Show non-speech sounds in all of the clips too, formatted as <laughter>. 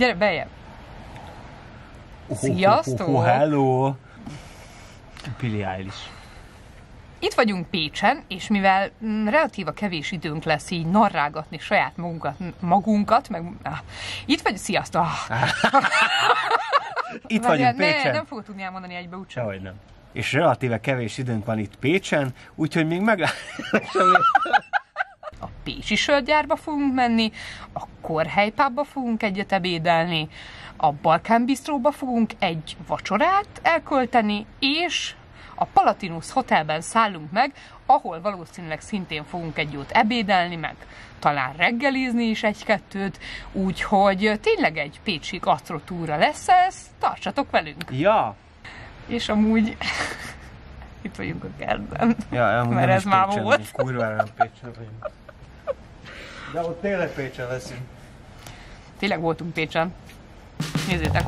Gyere. Gyere bejebb. Oh, Sziasztok! Oh, oh, hello! Billie Eilish. Itt vagyunk Pécsen, és mivel mm, relatíva kevés időnk lesz így narrágatni saját magunkat, magunkat meg ah, itt vagy, sziasztok! Ah, <laughs> Itt vagyunk Pécsen. Ne, nem fogok tudni elmondani egybe úgysem. Sehogy nem. És relatíve kevés időnk van itt Pécsen, úgyhogy még meg... <laughs> Pécsi sörgyárba fogunk menni, a Korhely pubba fogunk egyet ebédelni, a Balkán Bistróba fogunk egy vacsorát elkölteni, és a Palatinus Hotelben szállunk meg, ahol valószínűleg szintén fogunk egy jót ebédelni, meg talán reggelizni is egy-kettőt, úgyhogy tényleg egy pécsi gasztrotúra lesz ez, tartsatok velünk! ja, És amúgy <laughs> itt vagyunk a kertben. ja, Mert ez már volt. Kurvára Pécsen vagyunk. De ott tényleg Pécsen leszünk. Tényleg voltunk Pécsen. Nézzétek!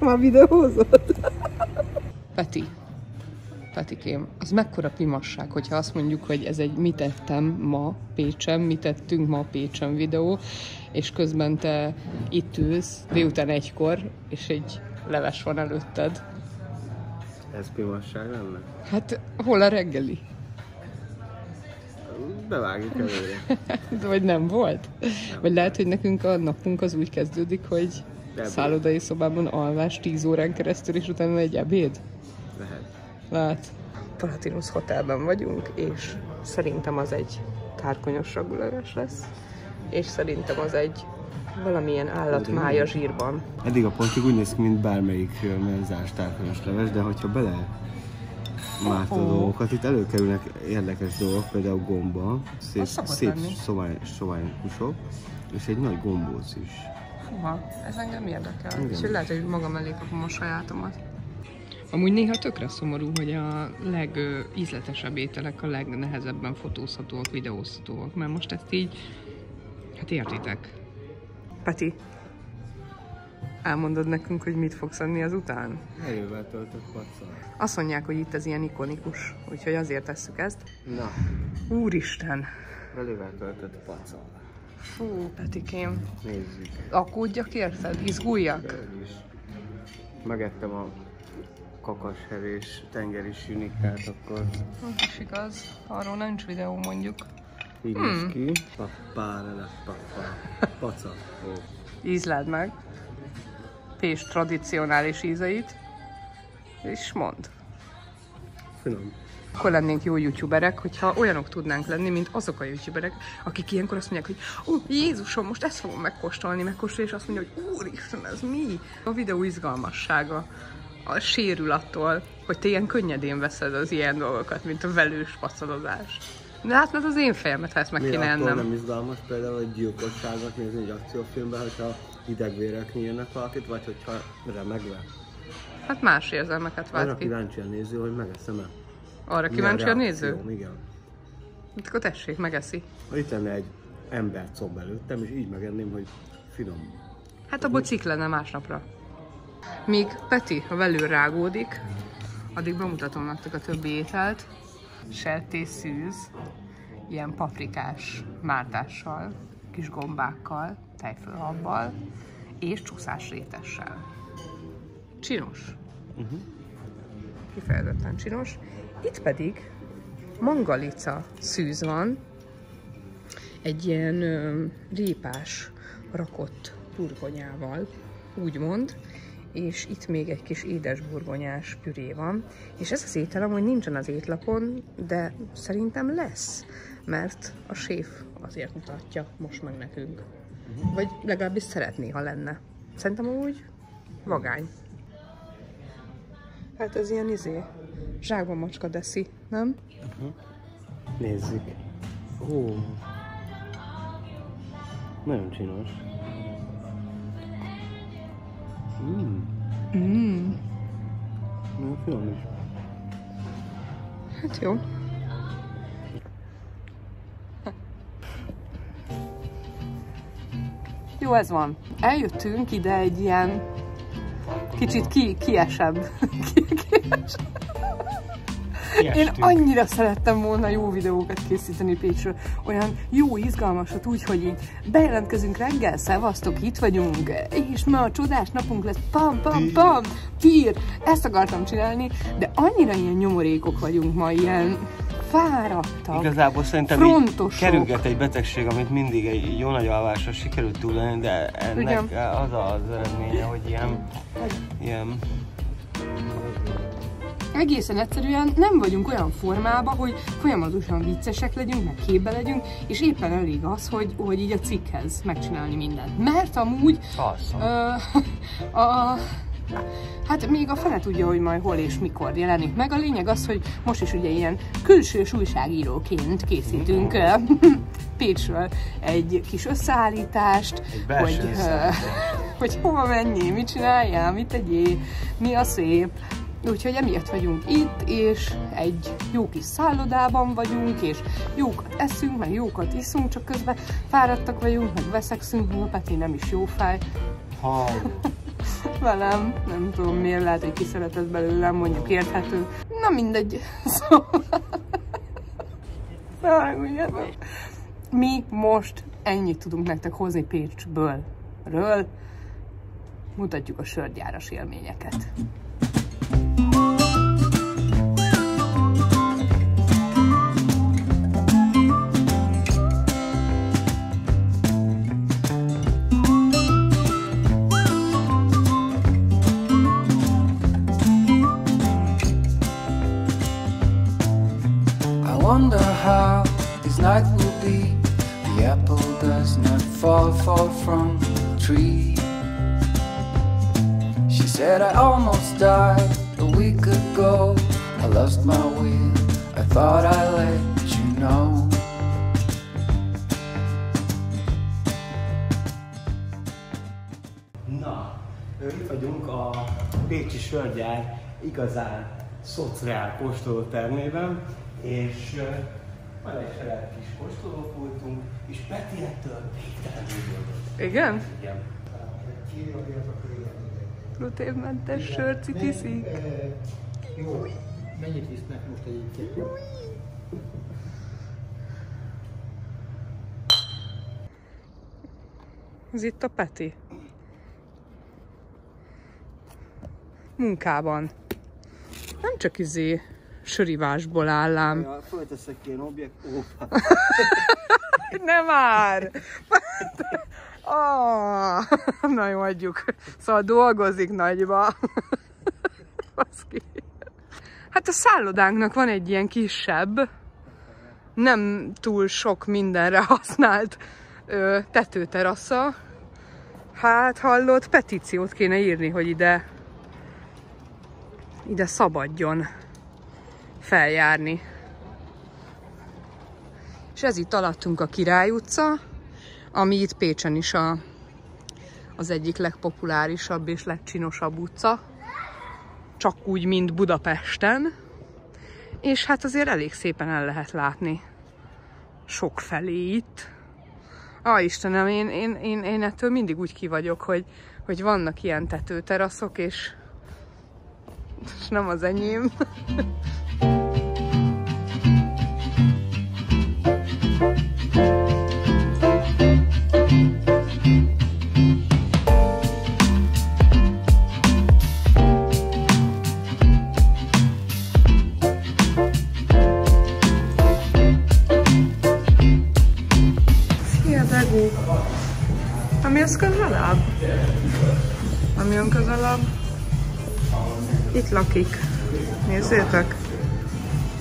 Már videózott? Peti. Petikém, az mekkora pimasság, hogyha azt mondjuk, hogy ez egy mit tettem ma Pécsen, mit tettünk ma Pécsen videó, és közben te itt ülsz délután egykor, és egy leves van előtted. Ez pimasság lenne? Hát hol a reggeli? Bevágjuk előre. De <laughs> vagy nem volt? Vagy lehet, hogy nekünk a napunk az úgy kezdődik, hogy Ebéd. szállodai szobában alvás 10 órán keresztül, és utána egy ebéd? Lehet. Lát. Palatinus Hotelben vagyunk, és szerintem az egy kárkonyos ragulás lesz, és szerintem az egy valamilyen állatmája zsírban. Eddig a pontig úgy néz ki, mint bármelyik menzás tárkonyos leves, de hogyha bele mártod a Ó. dolgokat, itt előkerülnek érdekes dolgok, például gomba, szép, szép lenni. sovány, sovány kusok, és egy nagy gombóc is. Húha, ez engem érdekel. Igen. És hogy lehet, hogy magam elé kapom a sajátomat. Amúgy néha tökre szomorú, hogy a legízletesebb ételek a legnehezebben fotózhatóak, videózhatóak, mert most ezt így, hát értitek. Peti, elmondod nekünk, hogy mit fogsz enni azután? Erővel töltött pacal. Azt mondják, hogy itt ez ilyen ikonikus, úgyhogy azért tesszük ezt. Na, Úristen! erővel töltött pacal. Fú, Petikém, Nézzük. akódjak érted? Izguljak? Én is. Megettem a kakashevés tengeri sünikát, akkor Az is igaz, arról nincs videó mondjuk. így Hmm. néz ki. Pappá, le, pappá. Pacal. Ó. Ízleld meg. Pés tradicionális ízeit. És mond. Finom. Akkor lennénk jó youtuberek, hogyha olyanok tudnánk lenni, mint azok a youtuberek, akik ilyenkor azt mondják, hogy ó, Jézusom, most ezt fogom megkóstolni, megkóstolni, és azt mondja, hogy úristen, ez mi? A videó izgalmassága a sérül attól, hogy te ilyen könnyedén veszed az ilyen dolgokat, mint a velős pacolozás. De hát ez az én fejemet, ha ezt meg kéne ennem. nem izgalmas például egy gyilkosságot nézni egy akciófilmben, hogyha hidegvérek nyírnak valakit, vagy hogyha remegve? Hát más érzelmeket Arra vált ki. kíváncsi a néző, hogy megeszem-e. Arra kíváncsi a néző? Igen. Hát akkor tessék, megeszi. Itt lenne egy ember comb előttem, és így megenném, hogy finom. Hát abból cikk lenne másnapra. Míg Peti a velő rágódik, addig bemutatom nektek a többi ételt. Sertés szűz, ilyen paprikás mártással, kis gombákkal, tejfölhabbal és csúszás rétessel. Csinos. Kifejezetten csinos. Itt pedig mangalica szűz van, egy ilyen ö, répás rakott burgonyával, úgymond, és itt még egy kis édes burgonyás püré van, és ez az étel amúgy nincsen az étlapon, de szerintem lesz, mert a séf azért mutatja most meg nekünk. Vagy legalábbis szeretné, ha lenne. Szerintem úgy vagány. Hát ez ilyen izé, zsákba macska deszi, nem? Nézzük. Ó. Nagyon csinos. Mm. Finom is. Hát jó. Jó, ez van. Eljöttünk ide egy ilyen kicsit ki, kiesebb. Én Kiestünk. annyira szerettem volna jó videókat készíteni Pécsről. Olyan jó, izgalmasat, úgy, hogy így bejelentkezünk reggel, szevasztok, itt vagyunk, és ma a csodás napunk lesz, pam, pam, pam, tír. Ezt akartam csinálni, de annyira ilyen nyomorékok vagyunk ma, ilyen fáradtak. Igazából szerintem Frontosok. kerülget egy betegség, amit mindig egy jó nagy alvásra sikerült túlélni, de ennek Igen. az az eredménye, hogy ilyen, ilyen egészen egyszerűen nem vagyunk olyan formában, hogy folyamatosan viccesek legyünk, meg képbe legyünk, és éppen elég az, hogy, hogy így a cikkhez megcsinálni mindent. Mert amúgy alszom. ö, <laughs> a, Hát még a fele tudja, hogy majd hol és mikor jelenik meg. A lényeg az, hogy most is ugye ilyen külsős újságíróként készítünk ö, <laughs> Pécsről egy kis összeállítást, Egy hogy, összeállítást. <laughs> hogy hova menjél, mit csináljál, mit tegyél, mi a szép. Úgyhogy emiatt vagyunk itt, és egy jó kis szállodában vagyunk, és jókat eszünk, meg jókat iszunk, csak közben fáradtak vagyunk, meg veszekszünk, meg a Peti nem is jó fáj Ha, <laughs> velem, nem tudom miért, lehet, hogy kiszeretett belőlem, mondjuk érthető. Na mindegy, <laughs> szóval... Mi most ennyit tudunk nektek hozni Pécsből. Ről mutatjuk a sörgyáras élményeket. A week ago. I lost my will. I thought I let you know. Na, itt vagyunk a Pécsi Sörgyár igazán szociál kóstolótermében, és van egy saját kis kóstolópultunk, és Peti ettől végtelenül boldog. Igen? Igen. Gluténmentes sört citiszik. Jó, mennyit visznek most egyébként? Ez itt a Peti. Munkában. Nem csak izé sörivásból állám. Ja, fölteszek ilyen objekt... <laughs> Nem már! Oh, <laughs> na jó, adjuk. Szóval dolgozik nagyba. <laughs> Baszki. Hát a szállodánknak van egy ilyen kisebb, nem túl sok mindenre használt ö, tetőterasza. Hát hallott, petíciót kéne írni, hogy ide ide szabadjon feljárni. És ez itt alattunk a Király utca, ami itt Pécsen is a, az egyik legpopulárisabb és legcsinosabb utca. Csak úgy, mint Budapesten. És hát azért elég szépen el lehet látni sok felé itt. Á, Istenem, én, én, én, én ettől mindig úgy ki vagyok, hogy, hogy vannak ilyen tetőteraszok, és, és nem az enyém. <laughs>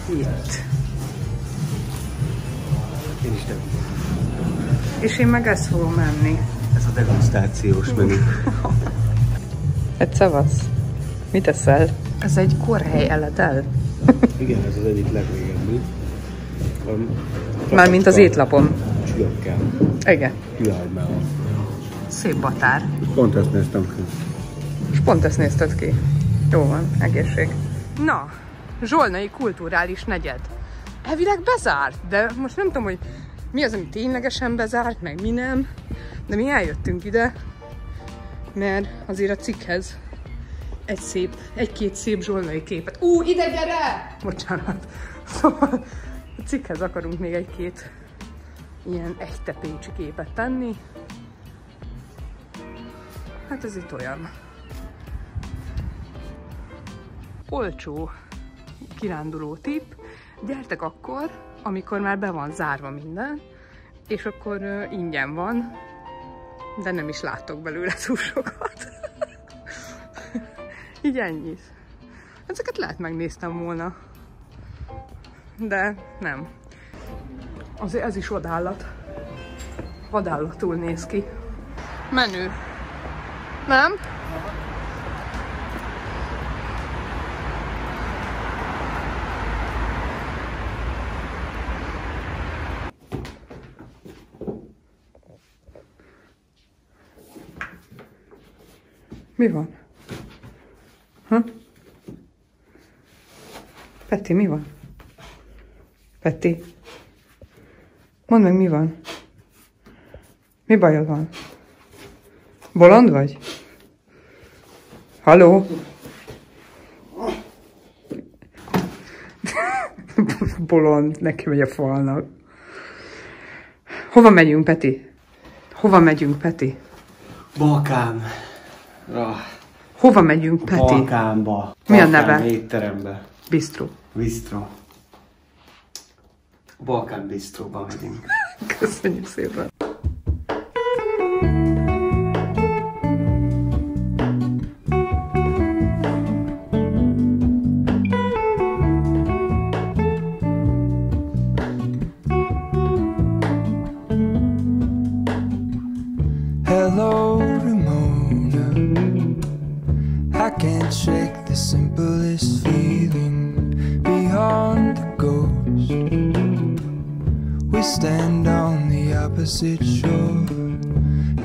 Itt. Én is nem. És én meg ezt fogom menni. Ez a degustációs menü. <laughs> Egy szavasz. Mit eszel? Ez egy korhely eledel. <laughs> Igen, ez az egyik legrégebbi. Mármint az étlapon. Csülökkel, Igen. tűhagymával. Szép batár. Pont ezt néztem ki. És pont ezt nézted ki. Jó van, egészség. Na, Zsolnai kulturális negyed. Elvileg bezárt, de most nem tudom, hogy mi az, ami ténylegesen bezárt, meg mi nem. De mi eljöttünk ide, mert azért a cikkhez egy szép, egy-két szép zsolnai képet. Ú, ide gyere! Bocsánat. Szóval a cikkhez akarunk még egy-két ilyen echte pécsi képet tenni. Hát ez itt olyan. Olcsó kiránduló tipp. Gyertek akkor, amikor már be van zárva minden, és akkor uh, ingyen van, de nem is látok belőle túl sokat. <laughs> Így ennyit. Ezeket lehet megnéztem volna. De nem. Azért ez is vadállat. Vadállatul néz ki. Menő. Nem? Mi van? Ha? Peti, mi van? Peti? Mondd meg, mi van? Mi bajod van? Bolond vagy? Haló? <laughs> Bolond, neki megy a falnak. Hova megyünk, Peti? Hova megyünk, Peti? Balkán. Hova megyünk, Peti? Balkánba. Mi a neve? étterembe. Bistro. Bistro. Balkán Bistroba megyünk. <laughs> Köszönjük szépen. Beyond the ghost. We stand on the opposite shore.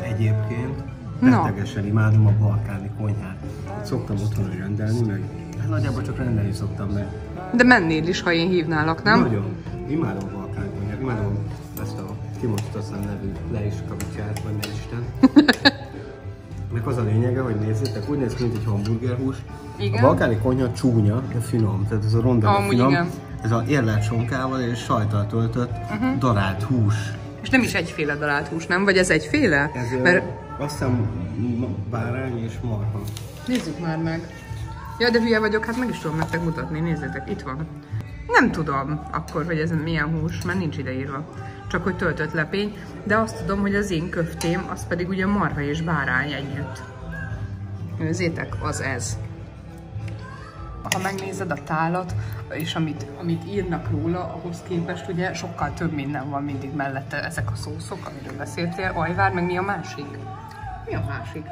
Egyébként rettegesen imádom a balkáni konyhát. Szoktam otthon rendelni, meg hát nagyjából csak rendelni szoktam meg. De mennél is, ha én hívnálak, nem? Nagyon. Imádom a balkáni konyhát, imádom ezt a kimondhatatlan nevű le is kavicsát, vagy ne Isten. <laughs> Meg az a lényege, hogy nézzétek, úgy néz ki, mint egy hamburgerhús. Igen. A balkáni konyha csúnya, de finom, tehát ez a ronda, Amúgy finom. igen. Ez a érlelt sonkával és sajttal töltött uh-huh. darált hús. És nem is egyféle darált hús, nem? Vagy ez egyféle? Ez Mert azt hiszem bárány és marha. nézzük már meg. Ja, de hülye vagyok, hát meg is tudom nektek mutatni, nézzétek, itt van. Nem tudom akkor, hogy ez milyen hús, mert nincs ideírva. Csak hogy töltött lepény, de azt tudom, hogy az én köftém, az pedig ugye marha és bárány együtt. Nézzétek, az ez. Ha megnézed a tálat, és amit, amit írnak róla, ahhoz képest ugye sokkal több minden van mindig mellette ezek a szószok, amiről beszéltél. Ajvár, meg mi a másik? Mi a másik?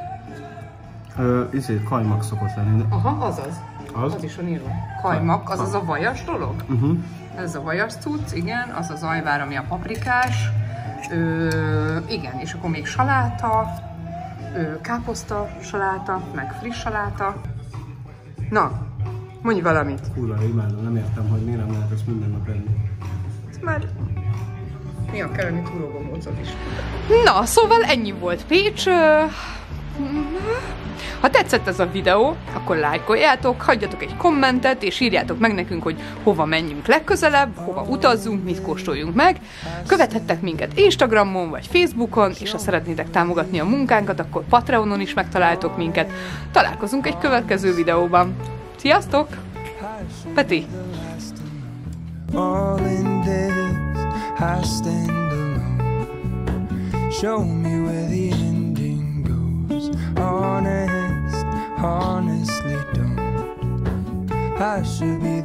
Ö, izé, kajmak szokott lenni. Aha, azaz. Az? Az is van írva. Kajmak, az az a vajas dolog? Uh-huh. Ez a vajas cucc, igen, az az ajvár, ami a paprikás. Ö, igen, és akkor még saláta, ö, káposzta saláta, meg friss saláta. Na, mondj valamit. Kurva, imádom, nem értem, hogy miért nem lehet ezt minden nap enni. Ez már mi a kelleni túrógombócot is. Na, szóval ennyi volt Pécs. Ha tetszett ez a videó, akkor lájkoljátok, hagyjatok egy kommentet, és írjátok meg nekünk, hogy hova menjünk legközelebb, hova utazzunk, mit kóstoljunk meg. Követhettek minket Instagramon vagy Facebookon, és ha szeretnétek támogatni a munkánkat, akkor Patreonon is megtaláltok minket. Találkozunk egy következő videóban. Sziasztok! Peti! All in this, I stand alone. Show me where the ending goes. Honest, honestly don't. I should be